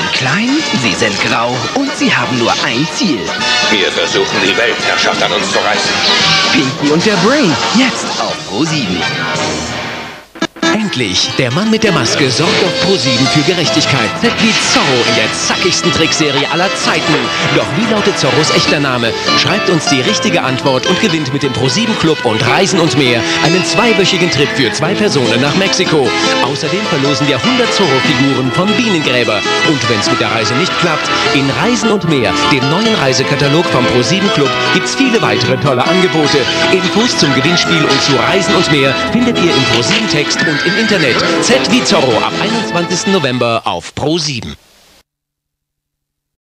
sind klein, sie sind grau und sie haben nur ein Ziel. Wir versuchen die Weltherrschaft an uns zu reißen. Pinky und der Brain, jetzt auf Pro 7. Endlich! Der Mann mit der Maske sorgt auf Pro7 für Gerechtigkeit. Wie Zorro in der zackigsten Trickserie aller Zeiten. Doch wie lautet Zorros echter Name? Schreibt uns die richtige Antwort und gewinnt mit dem Pro7 Club und Reisen und mehr einen zweiwöchigen Trip für zwei Personen nach Mexiko. Außerdem verlosen wir 100 Zorro-Figuren von Bienengräber. Und wenn es mit der Reise nicht klappt, in Reisen und mehr, dem neuen Reisekatalog vom Pro7 Club, gibt's viele weitere tolle Angebote. Infos zum Gewinnspiel und zu Reisen und mehr findet ihr im Pro7 Text und im Internet. Z wie Zorro ab 21. November auf Pro 7.